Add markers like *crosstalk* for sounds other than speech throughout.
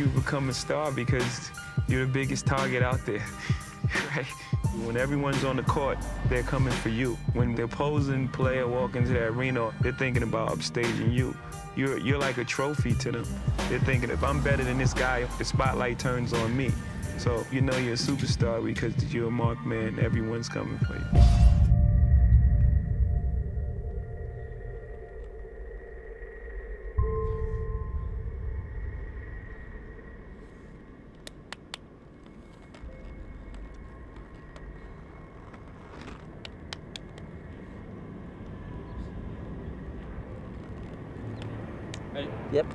you become a star because you're the biggest target out there, *laughs* right? When everyone's on the court, they're coming for you. When the opposing player walk into that arena, they're thinking about upstaging you. You're, you're like a trophy to them. They're thinking, if I'm better than this guy, the spotlight turns on me. So you know you're a superstar because you're a marked man. Everyone's coming for you. Yep.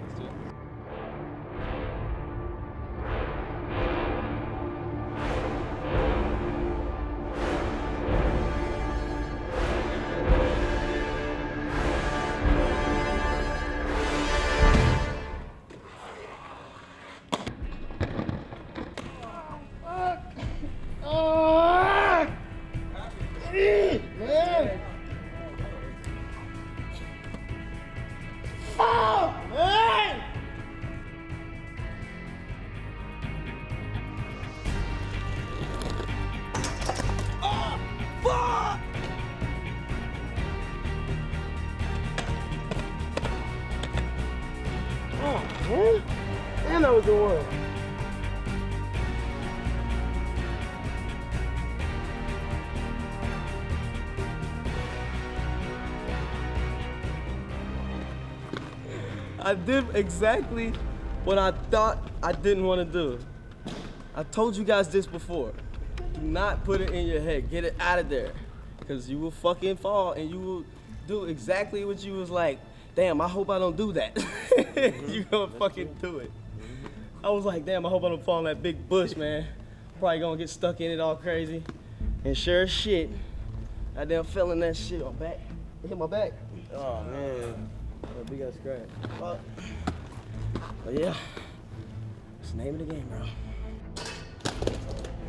And that was the one. I did exactly what I thought I didn't want to do. I told you guys this before. Do not put it in your head. Get it out of there. Because you will fucking fall and you will do exactly what you was like, damn, I hope I don't do that. *laughs* you gonna fucking do it. I was like, damn, I hope I don't fall in that big bush, man. Probably gonna get stuck in it all crazy. And sure as shit, I damn fell in that shit on back. It hit my back. Oh man. A big ass scratch. But, but yeah, it's the name of the game, bro.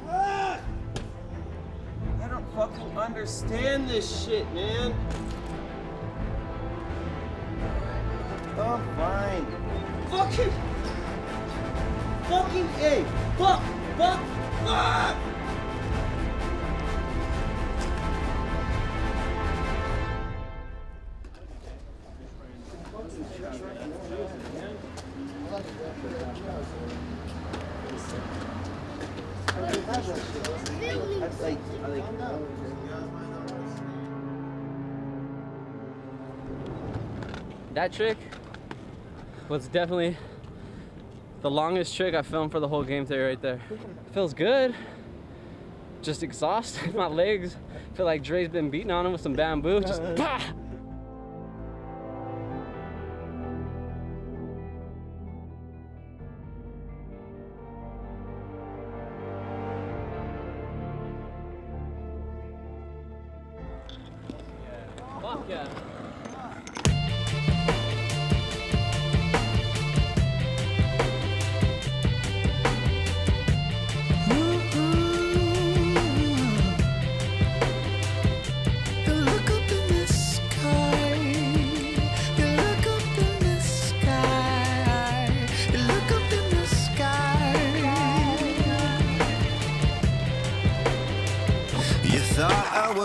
Ah! I don't fucking understand this shit, man. Oh, fine. Fucking. Fucking A. Fuck. Fuck. Fuck. That trick was definitely the longest trick I filmed for the whole game today right there. Feels good. Just exhausted. *laughs* My legs feel like Dre's been beating on them with some bamboo. Just *laughs* bah! Fuck yeah.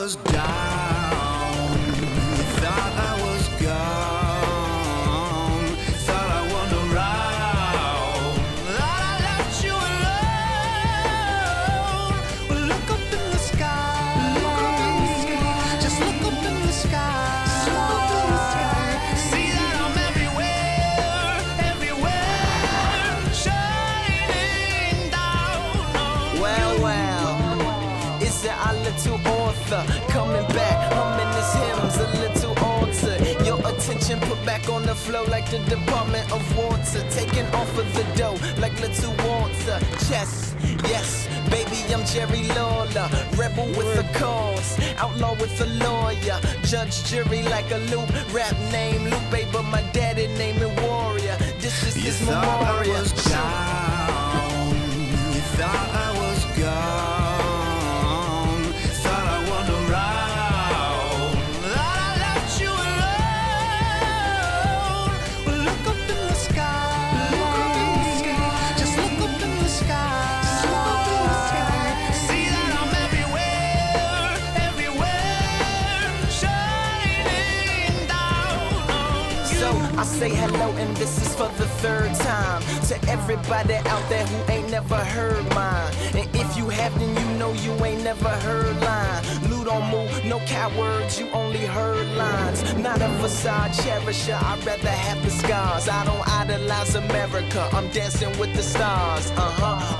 Was down. Thought I was gone. Thought I wasn't around. Thought I left you alone. Well, look up in the sky. Look up in the sky. Just look up in the sky. Just look up in the sky. See that I'm everywhere, everywhere, shining down Well, well, it's the our little author coming back, humming his hymns a little altered. Your attention put back on the flow like the Department of Water, taking off of the dough like little water. Chess, yes, baby, I'm Jerry Lawler, rebel with a cause, outlaw with a lawyer, judge, jury like a loop, rap name Lupe, but my daddy name it Warrior. This is his memorial. I say hello, and this is for the third time. To everybody out there who ain't never heard mine. And if you have, then you know you ain't never heard line. Lou don't move, no cowards, you only heard lines. Not a facade cherisher, I'd rather have the scars. I don't idolize America, I'm dancing with the stars. Uh